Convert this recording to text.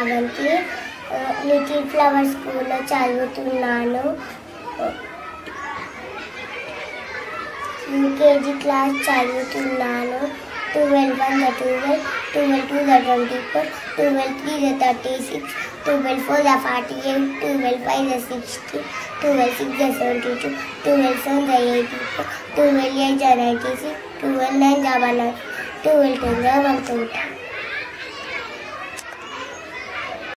Sravanthi little flower స్కూల్లో చదువుతున్నాను UKG class చదువుతున్నాను twelve one the twelve twelve two the twenty four twelve three the thirty six twelve four the forty eight twelve five the sixty twelve six the seventy two twelve seven the eighty four twelve eight the ninety six twelve nine the one twelve ten the one twenty